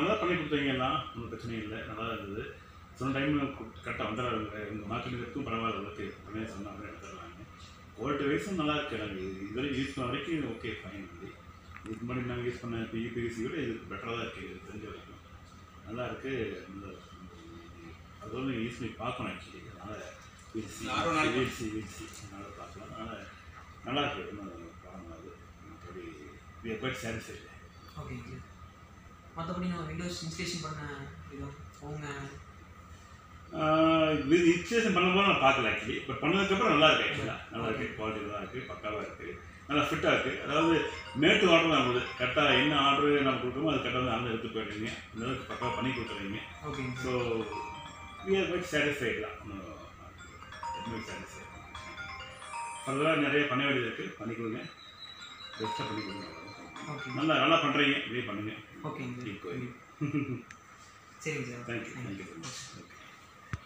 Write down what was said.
நல்லா பண்ணி கொடுத்தீங்க எல்லாம் ஒன்றும் பிரச்சனை இல்லை நல்லா இருந்தது. சொன்ன டைமில் கரெக்டாக வந்துடுறாங்க இந்த மார்க்கெட்டுக்கும் பரவாயில்ல ஓகே உடனே சொன்னாங்க எடுத்துடலாங்க குவாலிட்டி வைஸும் நல்லா இருக்கு எனக்கு. இதுவரை யூஸ் பண்ண வரைக்கும் ஓகே ஃபைன் வந்து இதுக்கு முன்னாடி நாங்கள் யூஸ் பண்ண பிஇபிசி விட இது பெட்டராக தான் இருக்குது இது தெரிஞ்ச வரைக்கும். நல்லா இருக்கு. நல்ல அது வந்து யூஸ் பண்ணி பார்க்கணும் ஆக்சுவலி அதனால் வீழ்ச்சி. வீழ்ச்சி அதனால் பார்க்கலாம். அதனால் நல்லா இருக்கு. ஒன்றும் ப்ராப்ளம் அது. மற்றபடி வி ஆர் குவைட் சாட்டிஸ்ஃபைட் ஓகேங்க மற்றபடி நம்ம விண்டோஸ் இன்ஸ்டலேஷன் பண்ண அவங்க இது இன்ஸ்டலேஷன் பண்ணும்போது நான் பார்க்கல ஆக்சுவலி பட் பண்ணதுக்கப்புறம் நல்லா இருக்கு ஆக்சுவலாக நல்லா இருக்கு குவாலிட்டி நல்லா இருக்கு பக்காவாக இருக்கு. நல்லா ஃபிட்டாக இருக்கு. அதாவது மேட்டு ஆர்டர் தான் உங்களுக்கு கரெக்டாக என்ன ஆர்டர் நம்ம கொடுக்குறோமோ அது கரெக்டாக வந்து எடுத்து போயிடுறீங்க இந்த அளவுக்கு பக்காவாக பண்ணி கொடுத்துறீங்க. ஓகேங்க so we are quite satisfied தான். சாட்டிஸ்ஃபைட் ஃபர்தராக நிறைய பண்ண வேண்டியது இருக்குது பண்ணி கொடுங்க பெஸ்ட்டாக பண்ணி கொடுங்க. ஓகே நல்லா நல்லா பண்ணுறீங்க இப்படியே பண்ணுங்க. ஓகேங்க. சரிங்க சார். Thank you thank you